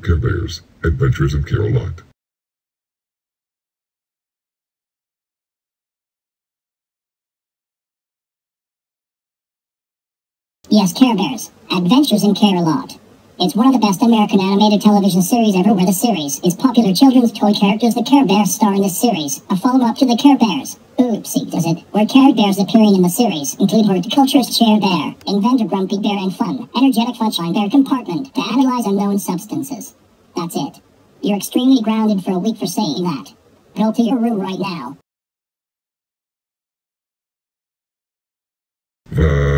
Care Bears, Adventures in Care-a-Lot. Yes, Care Bears, Adventures in Care-a-Lot. It's one of the best American animated television series ever where the series is popular children's toy characters the Care Bears star in this series, a follow-up to the Care Bears. Does it? Where Care Bears appearing in the series include horticulturist Cheer Bear, inventor Grumpy Bear and fun, energetic Funshine Bear compartment to analyze unknown substances. That's it. You're extremely grounded for a week for saying that. Go to your room right now. Uh,